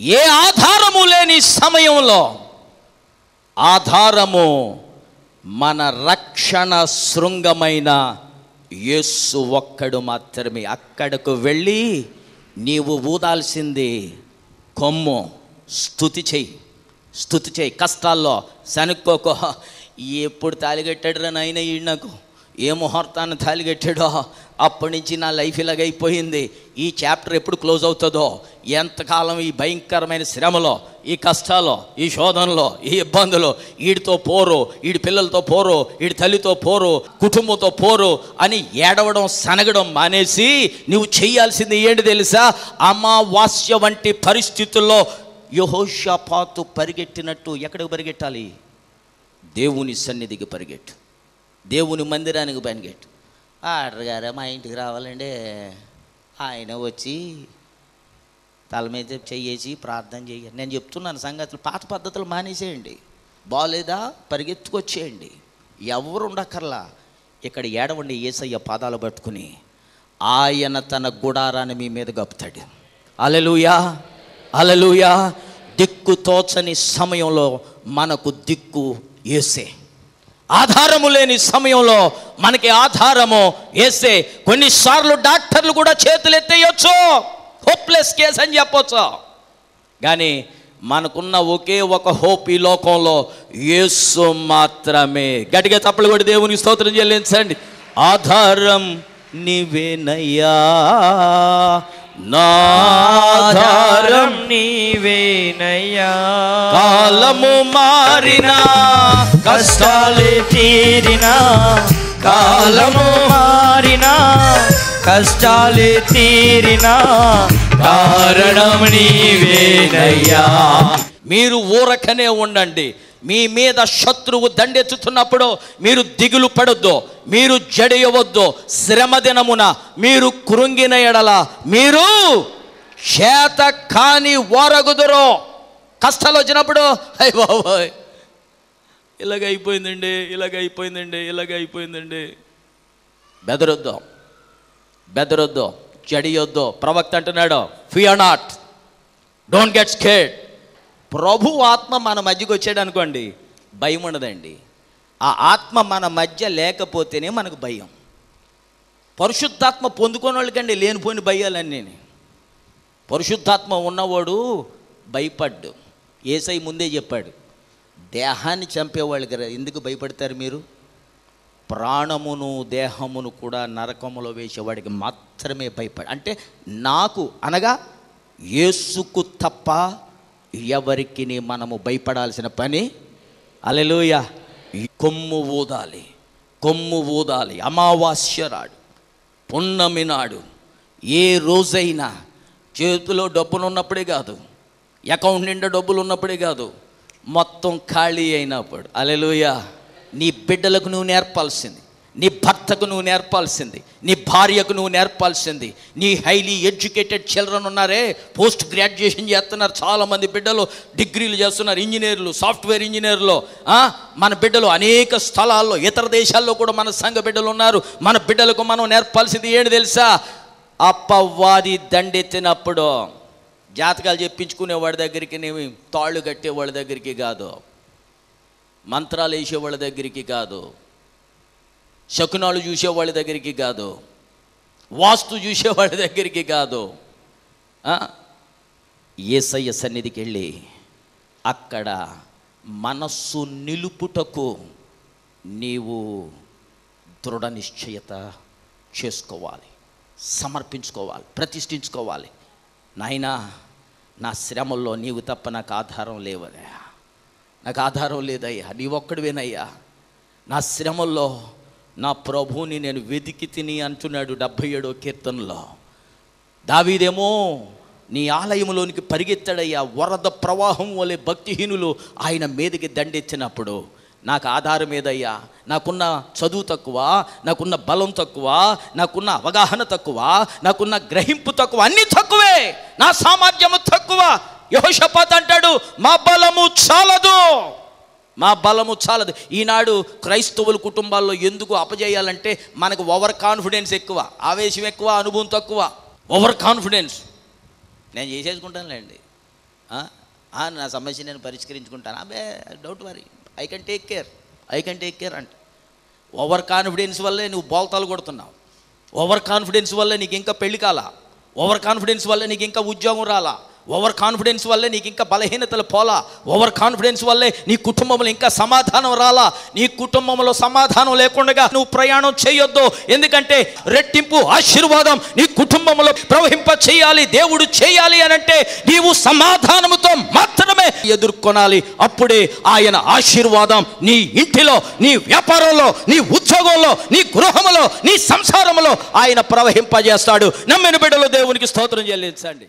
ఏ ఆధారము లేని సమయంలో ఆధారము మన రక్షణ శృంగమైన యేసు ఒక్కడు మాత్రమే. అక్కడకు వెళ్ళి నీవు ఊదాల్సింది కొమ్ము స్థుతి చెయ్యి స్థుతి చేయి కష్టాల్లో శనుక్కోకో ఎప్పుడు తాలిగట్టాడు రా నాయన ఈ నాకు? ఏ ముహూర్తాన్ని తాలిగట్టాడో అప్పటి నుంచి నా లైఫ్ ఇలాగైపోయింది. ఈ చాప్టర్ ఎప్పుడు క్లోజ్ అవుతుందో ఎంతకాలం ఈ భయంకరమైన శ్రమలో ఈ కష్టాలో ఈ శోధనలో ఈ ఇబ్బందులు వీడితో పోరు వీడి పిల్లలతో పోరు వీడి తల్లితో పోరు కుటుంబంతో పోరు అని ఏడవడం సనగడం మానేసి నువ్వు చేయాల్సింది ఏంటి తెలుసా? అమావాస్య వంటి పరిస్థితుల్లో యహోషాపాతు పరిగెట్టినట్టు ఎక్కడికి పరిగెట్టాలి? దేవుని సన్నిధికి పరిగెట్టు. దేవుని మందిరానికి పరిగెట్టు ఆర్డర్ గారే మా ఇంటికి రావాలండి ఆయన వచ్చి తల మీద చెయ్యేసి ప్రార్థన చేయండి నేను చెప్తున్నాను సంగతులు పాత పద్ధతులు మానేసేయండి. బాగాలేదా పరిగెత్తుకొచ్చేయండి. ఎవరు ఉండక్కర్లా ఇక్కడ ఏడవండి ఏసయ్య పాదాలు పట్టుకుని ఆయన తన గుడారాన్ని మీ మీద గప్పుతాడు అలలుయా అలలుయా దిక్కు తోచని సమయంలో మనకు దిక్కు ఏసే ఆధారము లేని సమయంలో మనకి ఆధారము వేస్తే కొన్నిసార్లు డాక్టర్లు కూడా చేతులు ఎత్తేయచ్చు హోప్లెస్ కేస్ అని చెప్పొచ్చు. కానీ మనకున్న ఒకే ఒక హోప్ ఈ లోకంలో యేసు మాత్రమే. గట్టిగా తప్పలు కూడా దేవునికి స్తోత్రం చెల్లించండి. ఆధారం నీవేనయ్యా. నా ఆధారం నీవేనయ్యా. కాలము మారినా కష్టాలే తీరినా కాలము మారినా కష్టాలే తీరినా కారణం నీవేనయ్యా. మీరు ఊరకనే ఉండండి. మీ మీద శత్రువు దండెత్తుతున్నప్పుడు మీరు దిగులు పడొద్దు. మీరు జడియవద్దు. శ్రమ దినమున మీరు కృంగిన ఎడల మీరు చేత కాని ఓరగుదురు కష్టాలు వచ్చినప్పుడు అయ్య బాబోయ్! ఇలాగ అయిపోయిందండి ఇలాగ అయిపోయిందండి ఇలాగ అయిపోయిందండి బెదరొద్దు. బెదరొద్దు. జడియొద్దు. ప్రవక్త అంటున్నాడు fear not don't get scared ప్రభు ఆత్మ మన మధ్యకి వచ్చాడు అనుకోండి భయం ఉండదండి. ఆ ఆత్మ మన మధ్య లేకపోతేనే మనకు భయం. పరిశుద్ధాత్మ పొందుకున్న వాళ్ళకండి లేనిపోయిన భయాలన్నీ. పరిశుద్ధాత్మ ఉన్నవాడు భయపడ్డు. ఏసై ముందే చెప్పాడు దేహాన్ని చంపేవాళ్ళకి రా- ఎందుకు భయపడతారు మీరు? ప్రాణమును దేహమును కూడా నరకములో వేసేవాడికి మాత్రమే భయపడి అంటే నాకు అనగా యేసుకు తప్ప ఎవరికి మనము భయపడాల్సిన పని? అలెలుయ కొమ్ము ఊదాలి కొమ్ము ఊదాలి. అమావాస్య నాడు పున్నమి నాడు ఏ రోజైనా చేతిలో డబ్బులు ఉన్నప్పుడే కాదు అకౌంట్ నిండా డబ్బులు ఉన్నప్పుడే కాదు మొత్తం ఖాళీ అయినప్పుడు అలెలుయ నీ బిడ్డలకు నువ్వు నేర్పాల్సింది. నీ భర్తకు నువ్వు నేర్పాల్సింది నీ భార్యకు నువ్వు నేర్పాల్సింది నీ హైలీ ఎడ్యుకేటెడ్ చిల్డ్రన్ ఉన్నారే పోస్ట్ గ్రాడ్యుయేషన్ చేస్తున్నారు చాలామంది బిడ్డలు డిగ్రీలు చేస్తున్నారు ఇంజనీర్లు సాఫ్ట్వేర్ ఇంజనీర్లు మన బిడ్డలు అనేక స్థలాల్లో ఇతర దేశాల్లో కూడా మన సంఘ బిడ్డలు ఉన్నారు. మన బిడ్డలకు మనం నేర్పాల్సింది ఏంటి తెలుసా? అప్పవాది దండెత్తినప్పుడు జాతకాలు చెప్పించుకునే వాడి దగ్గరికి నేను తాళ్ళు కట్టే వాళ్ళ దగ్గరికి కాదు. మంత్రాలు వేసే వాళ్ళ దగ్గరికి కాదు. శకునాలు చూసేవాళ్ళ దగ్గరికి కాదు. వాస్తు చూసేవాళ్ళ దగ్గరికి కాదు. ఏసయ్య సన్నిధికి వెళ్ళి అక్కడ మనస్సు నిలుపుటకు నీవు దృఢ నిశ్చయత చేసుకోవాలి. సమర్పించుకోవాలి. ప్రతిష్ఠించుకోవాలి. నాయనా నా శ్రమల్లో నీవు తప్ప నాకు ఆధారం లేవదయ్యా నాకు ఆధారం లేదయ్యా. నీ ఒక్కడివేనయ్యా. నా శ్రమల్లో నా ప్రభువుని నేను వెతికి తిని అంటున్నాడు డెబ్భై ఏడో కీర్తనలో. దావీదేమో నీ ఆలయంలోనికి పరిగెత్తాడయ్యా వరద ప్రవాహం వలె భక్తిహీనులు ఆయన మీదకి దండెచ్చినప్పుడు నాకు ఆధారం ఏదయ్యా? నాకున్న చదువు తక్కువ నాకున్న బలం తక్కువ నాకున్న అవగాహన తక్కువ నాకున్న గ్రహింపు తక్కువ అన్నీ తక్కువే! నా సామర్థ్యము తక్కువ! యహోషపాత్ అంటాడు మా బలము చాలదు! మా బలము చాలదు. ఈనాడు క్రైస్తవుల కుటుంబాల్లో ఎందుకు అపజేయాలంటే మనకు ఓవర్ కాన్ఫిడెన్స్ ఎక్కువ ఆవేశం ఎక్కువ అనుభవం తక్కువ. Over confidence. నేను చేసేసుకుంటానులేండి. నా సమస్య నేను పరిష్కరించుకుంటాను. అబే doubt worry I can take care I can take care అంట. ఓవర్ కాన్ఫిడెన్స్ వల్లే నువ్వు బోల్తాలు కొడుతున్నావు. ఓవర్ కాన్ఫిడెన్స్ వల్లే నీకు ఇంకా పెళ్ళి కాలా. ఓవర్ కాన్ఫిడెన్స్ వల్లే నీకు ఇంకా ఉద్యోగం రాలా. ఓవర్ కాన్ఫిడెన్స్ వల్లే నీకు ఇంకా బలహీనతలు పోలా. ఓవర్ కాన్ఫిడెన్స్ వల్లే నీ కుటుంబంలో ఇంకా సమాధానం రాలా. నీ కుటుంబంలో సమాధానం లేకుండా నువ్వు ప్రయాణం చేయొద్దు. ఎందుకంటే రెట్టింపు ఆశీర్వాదం నీ కుటుంబంలో ప్రవహింప చేయాలి దేవుడు చేయాలి అని అంటే నీవు సమాధానముతో మాత్రమే ఎదుర్కొనాలి. అప్పుడే ఆయన ఆశీర్వాదం నీ ఇంటిలో నీ వ్యాపారంలో నీ ఉద్యోగంలో నీ గృహములో నీ సంసారంలో ఆయన ప్రవహింపజేస్తాడు. నమ్మిన బిడ్డలో దేవునికి స్తోత్రం చెల్లించండి.